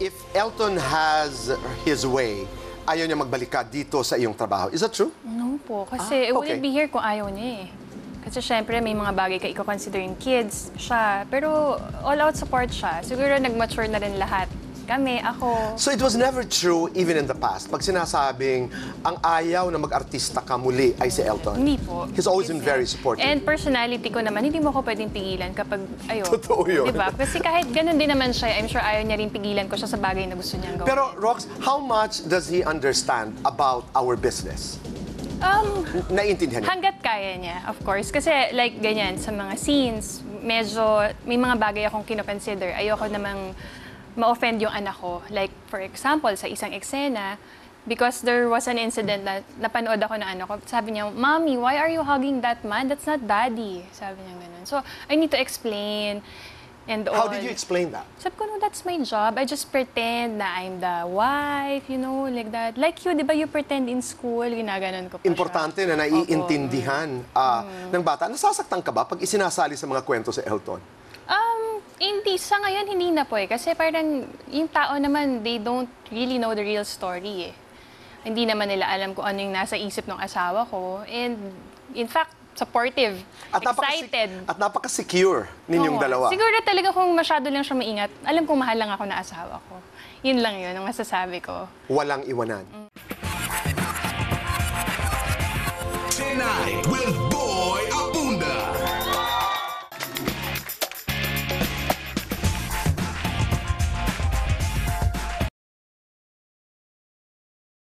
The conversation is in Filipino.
if Elton has his way, ayaw niya magbalik dito sa iyong trabaho. Is that true? No po, Ah, kasi it wouldn't okay. be here kung ayaw niya eh. Kasi syempre may mga bagay ka i-consider yung kids, siya. Pero all out support siya. Siguro nag-mature na rin lahat. Kami, ako. So it was never true even in the past. Pag sinasabing ang ayaw na mag-artista ka muli ay si Elton. Hindi po. He's always been very supportive. And personality ko naman, hindi mo ko pwedeng pigilan kapag ayoko. Totoo yun. Diba? Kasi kahit ganun din naman siya, I'm sure ayaw niya rin pigilan ko siya sa bagay na gusto niyang gawin. Pero Rox, how much does he understand about our business? um, Naiintindihan niya? Hanggat kaya niya, of course. Kasi like ganyan, sa mga scenes, medyo may mga bagay akong kinoconsider. Ayoko namang ma-offend yung anak ko. Like, for example, sa isang eksena, because there was an incident na napanood ako na ano ko, sabi niya, Mommy, why are you hugging that man? That's not daddy. Sabi niya ganun. So, I need to explain and How all. did you explain that? Sabi ko, no, that's my job. I just pretend na I'm the wife, you know, like that. Like you, di ba, you pretend in school, ginaganon ko pa siya. Importante na naiintindihan ah, ng bata. Nasasaktan ka ba pag isinasali sa mga kwento sa Elton? Hindi. Sa ngayon, hindi na po eh. Kasi parang yung tao naman, they don't really know the real story eh. Hindi naman nila alam kung ano yung nasa isip ng asawa ko. And in fact, supportive, napaka- excited. At napaka-secure ninyong Oo. dalawa. Siguro talaga kung masyado lang siya maingat, alam kong mahal lang ako na asawa ko. Yun lang yun ang masasabi ko. Walang iwanan. Tonight with